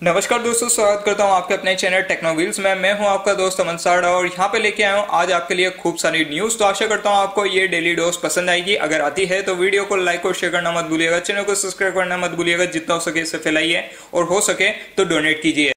नमस्कार दोस्तों, स्वागत करता हूँ आपके अपने चैनल टेक्नोव्हील्स में। मैं हूँ आपका दोस्त अमन साड़ा और यहाँ पे लेके आया हूँ आज आपके लिए खूब सारी न्यूज़ तो आशा करता हूँ आपको ये डेली डोज पसंद आएगी। अगर आती है तो वीडियो को लाइक और शेयर करना मत भूलिएगा। चैनल को सब्सक्राइब करना मत भूलिएगा। जितना हो सके इसे फैलाइए और हो सके तो डोनेट कीजिए।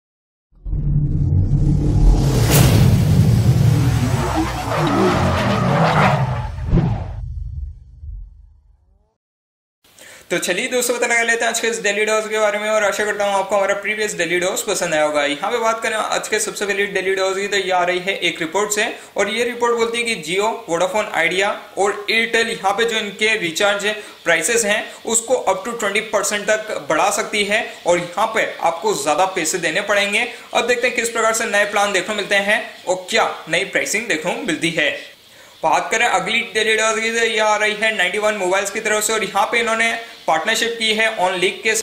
तो चलिए दोस्तों पता लगा लेते हैं आज के इस डेली डोज के बारे में और आशा करता हूँ आपको हमारा प्रीवियस डेली डोज पसंद आया होगा। यहाँ पे बात करें आज के सबसे पहले डेली डोज की तो ये आ रही है एक रिपोर्ट से और ये रिपोर्ट बोलती है कि जियो वोडाफोन आइडिया और एयरटेल यहाँ पे जो इनके रिचार्ज प्राइसेस हैं, उसको अप टू ट्वेंटी परसेंट तक बढ़ा सकती है और यहाँ पे आपको ज़्यादा पैसे देने पड़ेंगे। अब देखते हैं किस प्रकार से नए प्लान देखने मिलते हैं और क्या नई प्राइसिंग देखने मिलती है। बात करें अगली डेली डॉज की यह आ रही है 91 मोबाइल्स की तरफ़ से और यहाँ पे इन्होंने पार्टनरशिप की है ऑन लीग के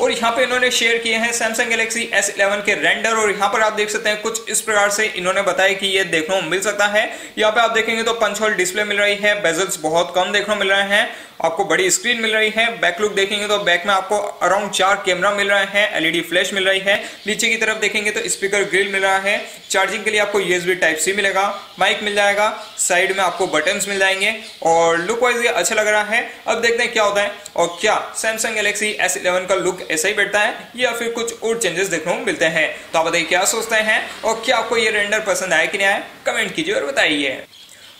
और यहाँ पे इन्होंने शेयर किए हैं सैमसंग गैलेक्सी S11 के रेंडर और यहाँ पर आप देख सकते हैं कुछ इस प्रकार से इन्होंने बताया कि ये देखने को मिल सकता है। यहाँ पे आप देखेंगे तो पंच होल डिस्प्ले मिल रही है बेजल्स बहुत कम देखने को मिल रहे हैं आपको बड़ी स्क्रीन मिल रही है। बैक लुक देखेंगे तो बैक में आपको अराउंड चार कैमरा मिल रहा है। एलईडी फ्लैश मिल रही है। नीचे की तरफ़ देखेंगे तो स्पीकर ग्रिल मिल रहा है। चार्जिंग के लिए आपको यूएसबी टाइप सी मिलेगा। माइक मिल जाएगा। साइड में आपको बटन मिल जाएँगे। और लुक वाइज ये अच्छा लग रहा है। अब देखते हैं क्या होता है। और क्या सैमसंग गैलेक्सी एस का लुक ऐसा ही बैठता है या फिर कुछ और चेंजेस देखने को मिलते हैं। तो आप बताइए क्या सोचते हैं और क्या आपको ये रेंडर पसंद आया कि नहीं आया? कमेंट कीजिए और बताइए।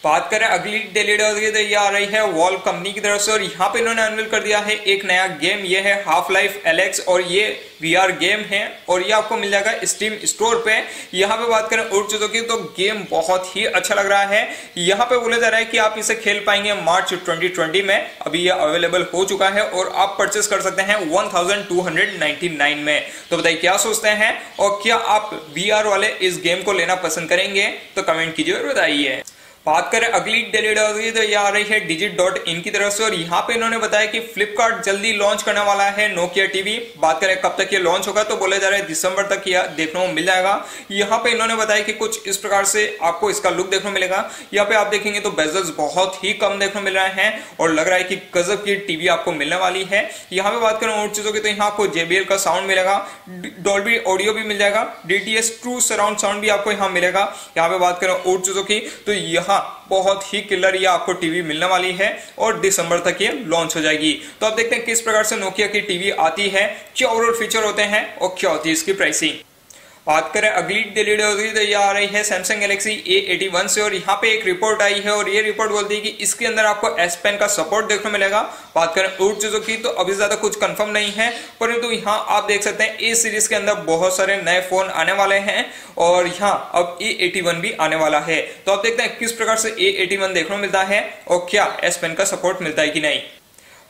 बात करें अगली डेली डॉज की तो आ रही है वॉल कंपनी की तरफ़ से, और यहाँ पे इन्होंने अनविल कर दिया है एक नया गेम ये है हाफ़ लाइफ एलेक्स और ये वीआर गेम है, और ये आपको मिल जाएगा स्टीम स्टोर पे। यहाँ पे बात करें और चीज़ों की तो गेम बहुत ही अच्छा लग रहा है। यहाँ पे बोला जा रहा है कि आप इसे खेल पाएँगे मार्च 2020 में। अभी ये अवेलेबल हो चुका है, और आप परचेस कर सकते हैं 1299 में। तो बताइए, क्या सोचते हैं, और क्या आप वी वाले इस गेम को लेना पसंद करेंगे? तो कमेंट कीजिए और बताइए। बात करें अगली डेली की तो ये आ रही है डिजिट डॉट इन की तरफ़ से और यहाँ पे इन्होंने बताया कि फ्लिपकार्ट जल्दी लॉन्च करने वाला है नोकिया टीवी बात करें कब तक ये लॉन्च होगा तो बोले जा रहे हैं दिसंबर तक यह देखने को मिल जाएगा। यहाँ पे इन्होंने बताया कि कुछ इस प्रकार से आपको इसका लुक देखने को मिलेगा। यहाँ पे आप देखेंगे तो बेजल्स बहुत ही कम देखने को मिल रहे हैं और लग रहा है कि गजब की टीवी आपको मिलने वाली है। यहाँ पे बात करें और चीज़ों की तो यहाँ आपको जेबीएल का साउंड मिलेगा। डॉल्बी ऑडियो भी मिल जाएगा। डीटीएस ट्रू सराउंड साउंड भी आपको यहाँ मिलेगा। यहाँ पे बात करें और चीज़ों की तो यहाँ बहुत ही किलर ये आपको टीवी मिलने वाली है और दिसंबर तक ये लॉन्च हो जाएगी। तो आप देखते हैं किस प्रकार से नोकिया की टीवी आती है, क्या ओवरऑल फीचर होते हैं और क्या होती है इसकी प्राइसिंग बात करें अगली डेली होगी तो ये आ रही है सैमसंग गैलेक्सी A81 से, और यहाँ पे एक रिपोर्ट आई है, और ये रिपोर्ट बोलती है कि इसके अंदर आपको एस पेन का सपोर्ट देखने मिलेगा। बात करें और चीज़ों की तो अभी ज़्यादा कुछ कंफर्म नहीं है, परंतु तो यहाँ आप देख सकते हैं ए सीरीज़ के अंदर बहुत सारे नए फ़ोन आने वाले हैं, और यहाँ अब A81 भी आने वाला है। तो आप देखते हैं किस प्रकार से A81 देखने मिलता है, और क्या एस पेन का सपोर्ट मिलता है कि नहीं।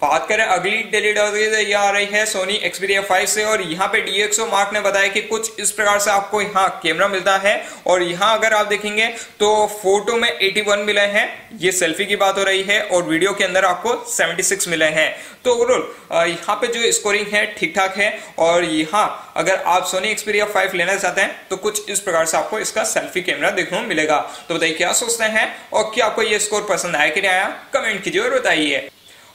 बात करें अगली डेली डॉज ये आ रही है सोनी एक्सपीरिया 5 से, और यहाँ पे डीएक्सओ मार्क ने बताया कि कुछ इस प्रकार से आपको यहाँ कैमरा मिलता है। और यहाँ अगर आप देखेंगे तो फ़ोटो में 81 मिले हैं, ये सेल्फी की बात हो रही है, और वीडियो के अंदर आपको 76 मिले हैं। तो ओवरऑल यहाँ पे जो स्कोरिंग है ठीक ठाक है, और यहाँ अगर आप सोनी एक्सपीरिया फाइव लेना चाहते हैं तो कुछ इस प्रकार से आपको इसका सेल्फी कैमरा देखने को मिलेगा। तो बताइए, क्या सोचते हैं, और क्या आपको ये स्कोर पसंद आया कि नहीं आया? कमेंट कीजिए और बताइए।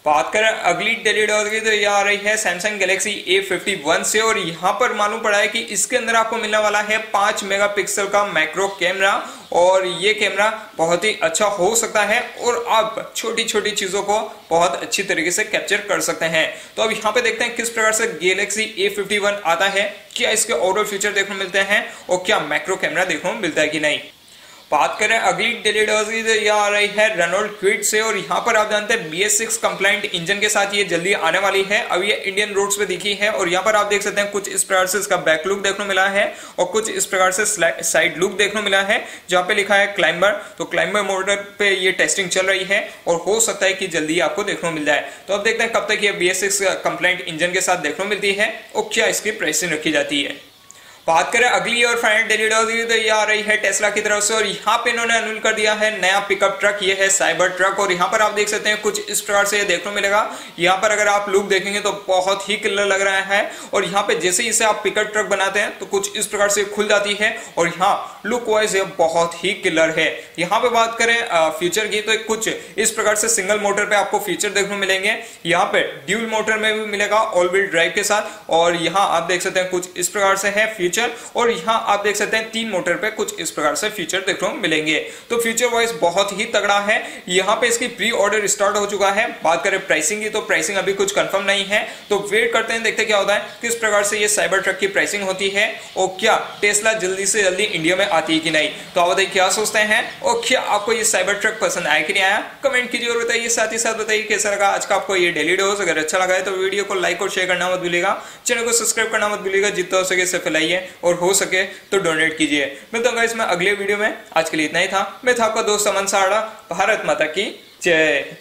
बात करें अगली डेली डॉल की तो यह आ रही है सैमसंग गैलेक्सी A51 से, और यहाँ पर मालूम पड़ा है कि इसके अंदर आपको मिलने वाला है पाँच मेगापिक्सल का मैक्रो कैमरा और ये कैमरा बहुत ही अच्छा हो सकता है, और आप छोटी छोटी चीज़ों को बहुत अच्छी तरीके से कैप्चर कर सकते हैं। तो अब यहाँ पे देखते हैं किस प्रकार से गैलेक्सी A51 आता है, क्या इसके ओवरऑल फीचर देखने मिलते हैं, और क्या मैक्रो कैमरा देखने मिलता है कि नहीं। बात करें अगली डेली डोज की तो यह आ रही है रेनोल्ड क्विड से, और यहाँ पर आप जानते हैं B S six compliant engine के साथ ये जल्दी आने वाली है। अब ये इंडियन रोड्स पे दिखी है, और यहाँ पर आप देख सकते हैं कुछ इस प्रकार से इसका बैक लुक देखने मिला है, और कुछ इस प्रकार से साइड लुक देखने मिला है, जहाँ पे लिखा है क्लाइंबर तो क्लाइंबर मोटर पे ये टेस्टिंग चल रही है, और हो सकता है कि जल्दी आपको देखने मिल जाए। तो अब देखते हैं कब तक ये B S six compliant engine के साथ देखने मिलती है, और क्या इसकी प्राइसिंग रखी जाती है। बात करें अगली और फाइनल डेली तो ये आ रही है टेस्ला की तरफ़ से, और यहाँ पे इन्होंने अनूल कर दिया है नया पिकअप ट्रक ये है साइबर ट्रक और यहाँ पर आप देख सकते हैं कुछ इस प्रकार से ये देखने मिलेगा। यहाँ पर अगर आप लुक देखेंगे तो बहुत ही किलर लग रहा है, और यहाँ पे जैसे इसे आप पिकअप ट्रक बनाते हैं तो कुछ इस प्रकार से खुल जाती है, और यहाँ लुक वाइज ये बहुत ही किलर है। यहाँ पे बात करें फ्यूचर की तो कुछ इस प्रकार से सिंगल मोटर पे आपको फीचर देखने मिलेंगे। यहाँ पे ड्यूल मोटर में भी मिलेगा ऑल व्हील ड्राइव के साथ, और यहाँ आप देख सकते हैं कुछ इस प्रकार से है फ्यूचर फीचर और यहाँ आप देख सकते हैं तीन मोटर पे कुछ इस प्रकार से फीचर देखने को मिलेंगे। तो फीचर वाइज बहुत ही तगड़ा है। यहाँ पे इसकी प्री ऑर्डर स्टार्ट हो चुका है। बात करें प्राइसिंग की तो प्राइसिंग अभी कुछ कंफर्म नहीं है। तो वेट करते हैं, देखते क्या होता है किस प्रकार से ये साइबर ट्रक की प्राइसिंग होती है और क्या टेस्ला जल्दी से जल्दी इंडिया में आती है कि नहीं। तो आप बताइए, क्या सोचते हैं और क्या आपको ये साइबर ट्रक पसंद आया कि नहीं आया? कमेंट कीजिए और बताइए, साथ ही साथ बताइए कैसा लगा? आज का आपको ये डेली डोज अगर अच्छा लगा है तो वीडियो को लाइक और शेयर करना मत भूलिएगा। चैनल को सब्सक्राइब करना मत भूलिएगा। जितना हो सके इसे फैलाइए। और हो सके तो डोनेट कीजिए। मैं हूँ इसमें अगले वीडियो में। आज के लिए इतना ही था। मैं था आपका दोस्त अमन साड़ा, भारत माता की जय।